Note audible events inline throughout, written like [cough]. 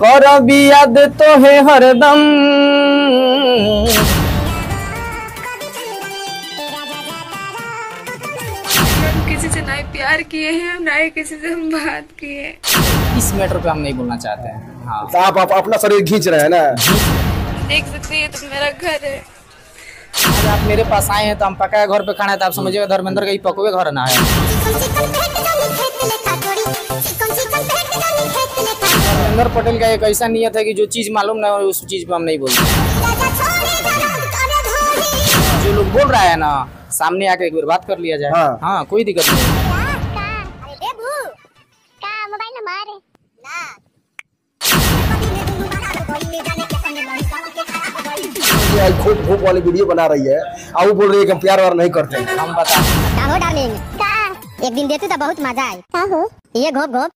कर याद तो है हरदम। हम किसी से ना ही प्यार किए हैं ना ही किसी से हम बात किए हैं। इस मैटर पे हम नहीं बोलना चाहते हैं। हाँ। तो आप, आप अपना शरीर खींच रहे हैं ना? देख सकते हैं तो मेरा घर है। आज आप मेरे पास आए हैं तो हम पका घर पे खाना है तो आप समझिएगा धर्मेंद्र का ही पकवे घर ना है। धर्मेंद्र पटेल का एक ऐसा नियत है कि जो चीज़ मालूम ना हो उस चीज़ पे हम नहीं बोलते। जो लोग बोल रहा है ना सामने आके एक बार बात कर लिया जाए। हाँ। हाँ कोई दिक्कत नहीं। अरे देबू का मोबाइल नंबर ना ये आई खूब खूब वाली वीडियो बना रही है। अब वो बोल रही है कि हम प्यार वार नहीं करते। हम बता। का हो डार्लिंग। का एक दिन देती तो बहुत मज़ा आए। का हो। ये घोप घोप।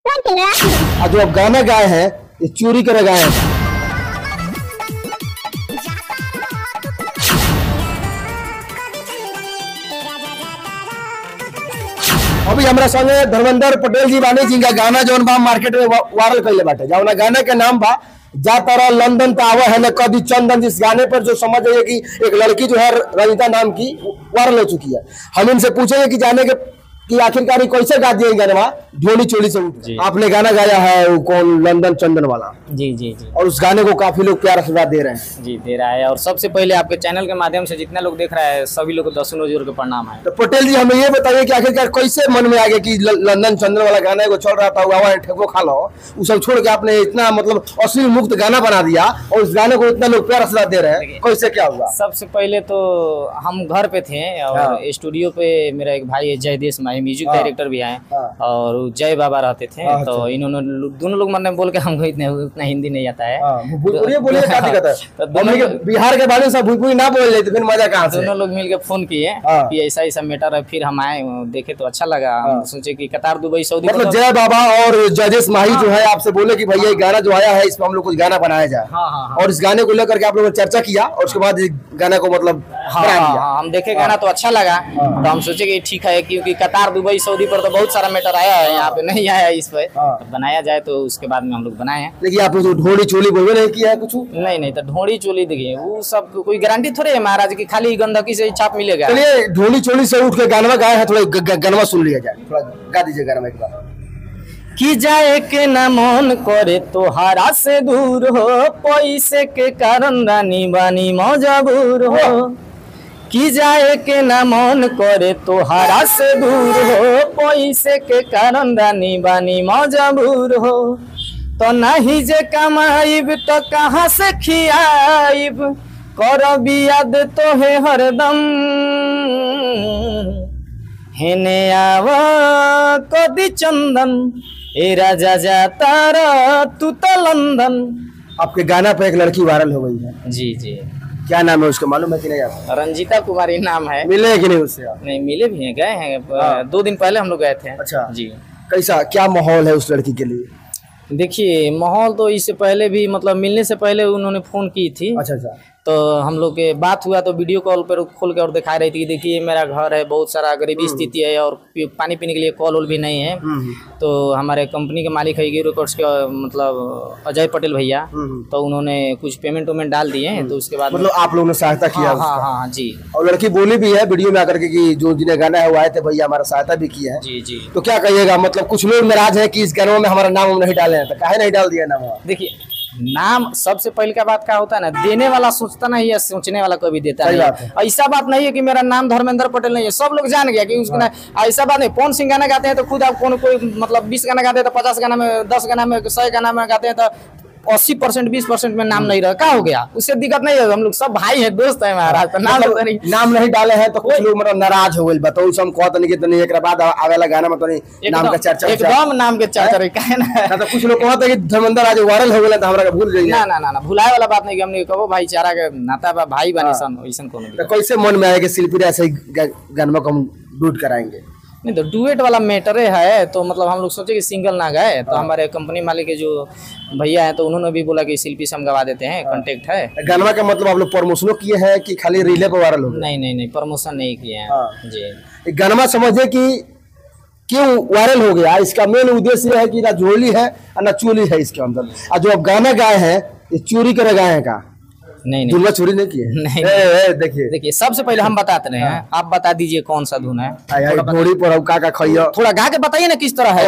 जो अब गाना गाए हैं ये चोरी करे गाए हैं। अभी हमरा संगे धर्मेंद्र पटेल जी बानी जी का गाना जौन बा मार्केट में वायरल कैले बाटे। जौन गाना के नाम बा जा तारा लंदन तो आवा है न कभी चंदन जिस गाने पर जो समझ रही है कि एक लड़की जो है रंजिता नाम की वायरल हो चुकी है। हम इनसे पूछेंगे कि जाने के कि आखिरकार कैसे गा दिए गाना? ढोली चोली से उठ। आपने गाना गाया है वो कौन? लंदन चंदन वाला। जी जी जी। और उस गाने को काफ़ी लोग प्यार आशीर्वाद दे रहे हैं। जी दे रहा है। और सबसे पहले आपके चैनल के माध्यम से जितने लोग देख रहा है सभी लोग को दसों नज़र के प्रणाम है। तो पटेल जी हमें ये बताइए कि आखिरकार कैसे मन में आ गया कि लंदन चंदन वाला गाना को चल रहा था हुआ ठेको खा लो। वो सब छोड़ के आपने इतना मतलब अश्लील मुक्त गाना बना दिया और उस गाने को इतना लोग प्यार आशीर्वाद दे रहे। हैं कैसे क्या हुआ? सबसे पहले तो हम घर पे थे और हाँ। स्टूडियो पे मेरा एक भाई है जयदेश माही म्यूज़िक। डायरेक्टर भी आए हाँ। और जय बाबा रहते थे हाँ, तो अच्छा। इन्होंने दोनों लोग मतलब बोल के हमको इतना उतना हिंदी नहीं आता है हाँ, [laughs] तो बिहार के बारे में भोजपुरी ना बोल रहे फिर मज़ा कहाँ से दोनों लोग मिलके फ़ोन किए। कि ऐसा ऐसा मैटर है फिर हम आए देखे तो अच्छा लगा हम। सोचे की कतार दुबई सऊदी मतलब मतलब- जय बाबा और जजेस माही जो है आपसे बोले की भैया गाना जो आया है इस पर हम लोग कुछ गाना बनाया जाए और इस गाने को लेकर के आप लोगों ने चर्चा किया और उसके बाद गाने को मतलब हाँ हाँ, हाँ, हम देखे गाना तो अच्छा लगा। तो हम सोचे कि ठीक है क्योंकि कतार दुबई सऊदी पर तो बहुत सारा मैटर आया है यहाँ पे नहीं आया इस पे। हाँ। तो बनाया जाए तो उसके बाद में हम लोग बनाए हैं। देखिए आपने जो ढोली चोली बोलबे नहीं किया है कुछ? नहीं नहीं तो ढोड़ी चोली देखिए वो सब कोई गारंटी थोड़ी है महाराज की खाली गंदगी से ही छाप मिलेगा। चलिए ढोली चोली से उठ के गानवा गाए हैं थोड़ा गानवा सुन लिया जाए। थोड़ा गा दीजिए गानवा एक बार। कि जाए के न मन करे तोहारा से दूर हो पैसे के कारण रानी बानी मजबूर हो। कि जाए के न मन करे तोहारा से दूर हो पैसे के कारण रानी बानी मजबूर हो। तो नहीं जे कमाइब तो कहाँ से खियाइब करब याद तो है हरदम हेने आव कदी चंदन ए राजा जा तारा तू तो लंदन। आपके गाना पे एक लड़की वायरल हो गई है। जी जी। क्या नाम है उसका? मालूम है कि नहीं आपको? रंजीता कुमारी नाम है। मिले हैं कि नहीं उससे? आप नहीं मिले भी हैं गए हैं। हाँ। दो दिन पहले हम लोग गए थे। अच्छा। जी। कैसा क्या माहौल है उस लड़की के लिए? देखिए माहौल तो इससे पहले भी मतलब मिलने से पहले उन्होंने फ़ोन की थी। अच्छा अच्छा। तो हम लोग के बात हुआ तो वीडियो कॉल पर खोल के और दिखा रही थी कि देखिए मेरा घर है बहुत सारा गरीबी स्थिति है और पानी पीने के लिए कॉल वॉल भी नहीं है। हम्म, तो हमारे कंपनी के मालिक है गिरो रिकॉर्ड्स के मतलब अजय पटेल भैया। हम्म। तो उन्होंने कुछ पेमेंट वेमेंट डाल दिए हैं तो उसके बाद मतलब आप लोगों ने सहायता किया हाँ हाँ हाँ जी। और लड़की बोली भी है वीडियो में आकर के कि जो जिन्हें गाना है वो आए थे भैया हमारा सहायता भी किया है। जी जी। तो क्या कहिएगा मतलब कुछ लोग नाराज़ है की इस गानों में हमारा नाम नहीं डाले हैं तो काहे नहीं डाल दिया नाम? देखिए नाम सबसे पहले का बात क्या होता है ना देने वाला सोचता नहीं है सोचने वाला कोई भी देता नहीं है। ऐसा बात नहीं है कि मेरा नाम धर्मेंद्र पटेल नहीं है सब लोग जान गया कि उसका ना ऐसा बात नहीं कौन सिंह गाना गाते हैं तो खुद आप कौन कोई मतलब बीस गाना गाते हैं तो पचास गाना में दस गाना में सौ गाना में गाते हैं तो अस्सी परसेंट बीस परसेंट में नाम नहीं रहा। क्या हो गया? उससे दिक्कत नहीं है हम लोग सब भाई है दोस्त है महाराज तो नाम मतलब तो नहीं। नाम नहीं डाले हैं तो कुछ लोग मतलब नाराज़ हो गए। बताओ हम कहत नहीं कि तनी एक बाद आवेला गाना में तो नहीं नाम का चर्चा एकदम नाम के चर्चा रही काहे ना? ना तो कुछ लोग कहते हैं कि धर्मेंद्र आज वायरल हो गए तो हमरा भूल गई ना ना ना ना भुलाए वाला बात नहीं हमने कहो भाईचारा के नाता बा भाई बनी सन ऐसा कोनो तो कैसे मन में कि शिल्पी ऐसे ही गा- को हम डूट कराएँगे? नहीं तो डुएट वाला मैटर है तो मतलब हम लोग सोचे कि सिंगल ना गए तो हमारे कंपनी मालिक के जो भैया हैं तो उन्होंने भी बोला कि शिल्पी से हम गवा देते हैं कॉन्टेक्ट है। गानवा का मतलब आप लोग प्रमोशनों किए हैं कि खाली रीले पे वायरल हो नहीं नहीं नहीं प्रमोशन नहीं किए हैं। हाँ। जी। गानवा समझे कि क्यों वायरल हो गया? इसका मेन उद्देश्य है कि ना झोली है और ना चोली है इसके अंदर। और जो आप गाना गाए हैं ये चोरी करे गाए हैं का? नहीं नहीं। दुल्हा चोरी नहीं किए? नहीं। देखिए। देखिए सबसे पहले हम बताते रहे हैं। आप बता दीजिए कौन सा धुन है। घोड़ी पर का थोड़ा गा के बताइए ना किस तरह है।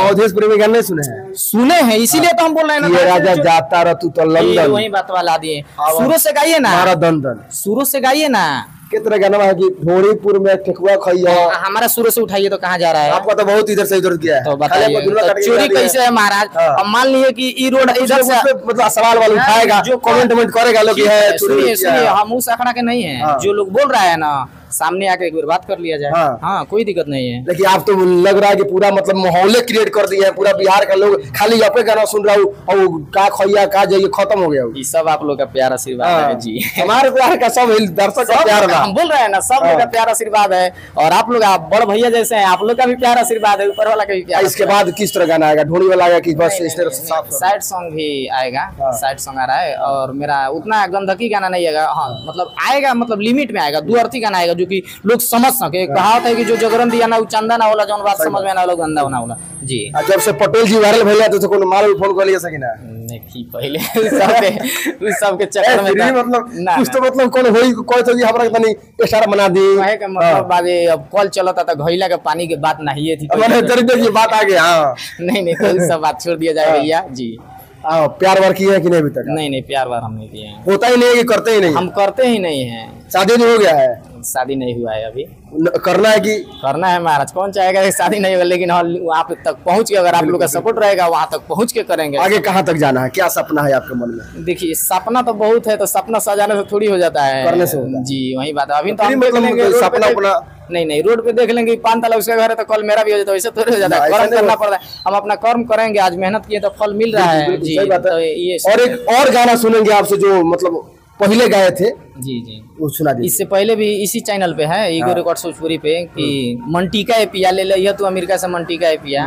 गाने सुने हैं। सुने हैं इसीलिए तो हम बोल रहे हैं ये राजा जाता तू तो लंदन। वही बात वाला दिए। शुरू से गाइए ना। दन दंदन। शुरू से गाइए ना। कितना गाना है कि भोरीपुर में ठेकुआ है हमारा शुरू से उठाइए तो कहाँ जा रहा है? आपका तो बहुत इधर से इधर गया है। तो बताइए। तो चोरी है। कैसे है महाराज? हाँ। मान लीजिए कि ई रोड इधर से मतलब सवाल वाल उठाएगा जो कमेंट वमेंट करेगा लोग है सुनिए सुनिए हम उस आंकड़ा के नहीं है। हाँ। जो लोग बोल रहा है ना सामने आके एक बार बात कर लिया जाए हाँ। हाँ कोई दिक्कत नहीं है लेकिन आप तो लग रहा है कि पूरा मतलब माहौल क्रिएट कर दिया है पूरा बिहार का लोग खाली अपने गाना सुन रहा हूँ और का खैया का जाइए खत्म हो गया। ये सब आप लोग का प्यार आशीर्वाद हाँ। है जी हमारे प्यार का सब दर्शक का प्यार हम बोल रहे हैं ना सब लोग का हाँ। प्यार आशीर्वाद है और आप लोग आप बड़ भैया जैसे हैं आप लोग का भी प्यार आशीर्वाद है ऊपर वाला का भी प्यार इसके बाद किस तरह गाना आएगा ढोनी वाला आएगा कि बस इस तरह साइड सॉन्ग भी आएगा हाँ। साइड सॉन्ग आ रहा है और मेरा उतना गंदगी गाना नहीं आएगा हाँ मतलब आएगा मतलब लिमिट में आएगा दो अर्थी गाना आएगा जो कि लोग समझ सके। कहावत है कि जो जगरन दिया ना चंदा ना होला जौन बात समझ में ना होला गंदा होना होला जी। जब से पटेल जी वायरल भैया तो कोनो फ़ोन कर लिया सकी ना नहीं पहले [laughs] सब के सब के चक्कर में मतलब ना, कुछ तो मतलब कौन होई कोई तो जी हमरा तनी स्टार बना दी। कहे के मतलब बाजे अब कॉल चलता था घइला के पानी के बात नहीं थी मैंने तेरी देखिए बात आ गई हाँ। [laughs] नहीं नहीं तो सब बात छोड़ दिया जाए भैया जी। हाँ, प्यार वार किए हैं कि नहीं अभी तक? नहीं नहीं प्यार वार हम नहीं दिए हैं। होता ही नहीं है कि करते ही नहीं हम करते ही नहीं हैं। शादी हो गया है? शादी नहीं हुआ है अभी। न- करना है कि? करना है महाराज कौन चाहेगा कि शादी नहीं होगा लेकिन वहाँ तक पहुँच के अगर आप लोग का सपोर्ट रहेगा वहाँ तक पहुँच के करेंगे। आगे कहाँ तक जाना है? क्या सपना है आपके मन में? देखिए सपना तो बहुत है तो सपना सजाने से थोड़ी हो जाता है। करने से जी वही बात है। अभी तो हम देख मतलब लेंगे सपना अपना- नहीं नहीं रोड पे देख लेंगे पान ताला उसका घर है तो कल मेरा भी हो जाता है वैसे थोड़ी हो जाता है। कर्म करना पड़ता है। हम अपना कर्म करेंगे आज मेहनत किए तो फल मिल रहा है। जी है। तो ये और एक और गाना सुनेंगे आपसे जो मतलब पहले गाए थे जी जी। वो सुना दीजिए। इससे पहले भी इसी चैनल पे है ईगो रिकॉर्ड भोजपुरी पे कि मंटिका ए पिया ले लिया तू अमेरिका से मंटिका ए पिया।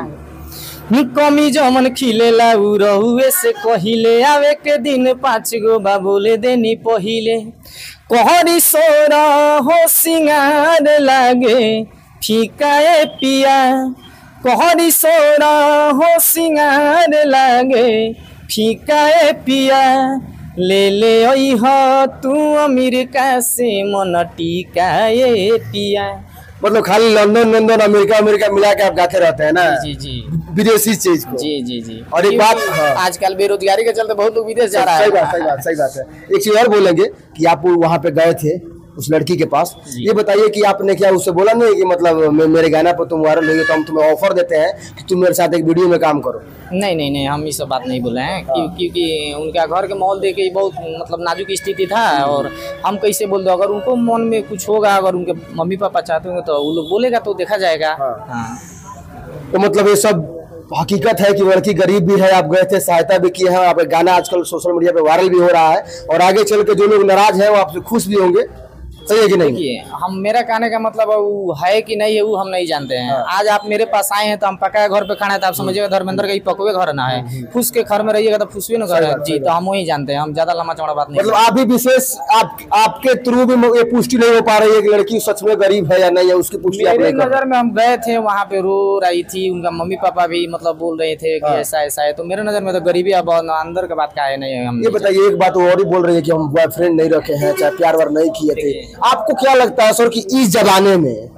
कमी जमन खिलेला उ रहुए से कहिले आवे के दिन पाँच गो बाबूले देनी पहिले। कहरी सोरा हो सिंगार लागे फीका ए पिया। कहरी सोरा हो सिंगार लागे फीका ए पिया। ले ले तू अमेरिका से मन टीका पिया। मतलब खाली लंदन लंदन अमेरिका अमेरिका मिला के आप गाते रहते हैं ना? जी जी। विदेशी चीज़ को। जी जी जी। और एक बात- हाँ। आजकल बेरोजगारी के चलते बहुत लोग विदेश जा रहा है। सही बात सही बात सही बात है। एक चीज़ और बोलेंगे कि आप वहाँ पे गए थे उस लड़की के पास। ये बताइए कि आपने क्या उससे बोला नहीं कि मतलब मेरे गाना पर तुम वायरल होगी तो हम तुम्हें ऑफ़र देते हैं कि तुम मेरे साथ एक वीडियो में काम करो। नहीं नहीं नहीं हम ये सब बात नहीं बोले हैं। क्यों- क्योंकि उनका घर के माहौल देख के बहुत मतलब नाजुक स्थिति था और हम कैसे बोल दो अगर उनको मन में कुछ होगा अगर उनके मम्मी पापा चाहते होंगे तो वो लोग बोलेगा तो देखा जाएगा। हाँ। हाँ। तो मतलब ये सब हकीकत है कि लड़की गरीब भी है आप गए थे सहायता भी किए हैं आप गाना आजकल सोशल मीडिया पे वायरल भी हो रहा है और आगे चल के जो लोग नाराज़ हैं वो आपसे खुश भी होंगे। सही है कि नहीं? हम मेरा कहने का मतलब वो है कि नहीं है वो हम नहीं जानते हैं। आज आप मेरे पास आए हैं तो हम पका घर पे खाना है तो आप समझिएगा धर्मेंद्र का ही पकवे घर ना है। फूस के घर में रहिएगा तो फूसवे ना घर है। जी तो हम वही जानते हैं हम ज़्यादा लंबा चौड़ा बात नहीं मतलब आप भी विशेष आप आपके थ्रू भी ये पुष्टि नहीं हो पा रही है कि लड़की सच में गरीब है या नहीं है उसकी पुष्टि मेरे नज़र में हम गए थे वहाँ पे रो रही थी उनका मम्मी पापा भी मतलब बोल रहे थे कि हाँ। ऐसा ऐसा है। तो मेरे नज़र में तो गरीबी अब अंदर का बात का है नहीं हम ये बताइए एक बात और ही बोल रही है कि हम बॉयफ्रेंड नहीं रखे हैं चाहे प्यार वार नहीं किए थे। आपको क्या लगता है सर कि इस जमाने में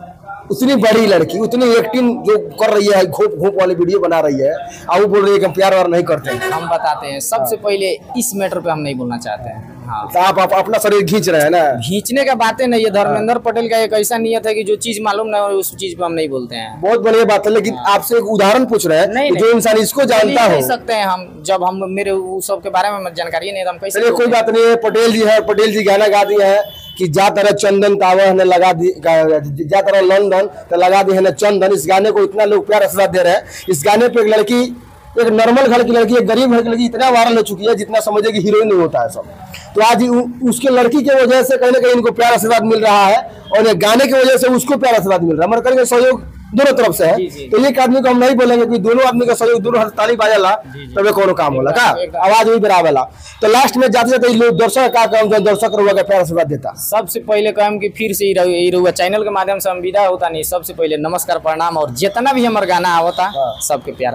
उतनी बड़ी लड़की उतनी एक्टिंग जो कर रही है घोप घोप वाली वीडियो बना रही है और वो बोल रही है कि हम प्यार वार नहीं करते हैं। हम बताते हैं सबसे पहले इस मैटर पे हम नहीं बोलना चाहते हैं। हाँ। तो आप, आप अपना शरीर खींच रहे हैं ना? खींचने का बातें नहीं है धर्मेंद्र पटेल का एक ऐसा नियत है कि जो चीज़ मालूम ना हो उस चीज़ पे हम नहीं बोलते हैं। बहुत बढ़िया बात है लेकिन आपसे एक उदाहरण पूछ रहे हैं जो इंसान इसको जानता हो। सकते हैं हम जब हम मेरे सब के बारे में जानकारी नहीं तो हम कैसे कोई बात नहीं है पटेल जी है पटेल जी गाना गा दिए हैं। कि जा तरह चंदन तावर ने लगा दी जा तरह लंदन तो लगा दी है ना चंदन। इस गाने को इतना लोग प्यार असरा दे रहे हैं। इस गाने पे एक लड़की, एक नॉर्मल घर की लड़की, एक गरीब घर की लड़की इतना वायरल हो चुकी है जितना समझे कि हीरोइन नहीं होता है सब। तो आज उसके लड़की के वजह से कहीं ना कहीं इनको प्यार आशीर्वाद मिल रहा है और गाने की वजह से उसको प्यार आशीर्वाद मिल रहा है। मगर करेंगे सहयोग। दोनों तरफ़ से है। तो एक आदमी को हम नहीं बोलेंगे कि दोनों आदमी का सहयोग दोनों हड़ताली ताली बाजेला तब कोनो काम होला। का? आवाज़ भी बराबर तो लास्ट में जाते जाते लोग दर्शक का काम जो दर्शक रुआ के प्यार से बात देता। सबसे पहले कहम कि फिर से ई रउ- चैनल के माध्यम से हम विदा होता नहीं। सबसे पहले नमस्कार प्रणाम और जितना भी हमारे गाना आवता सबके प्यारा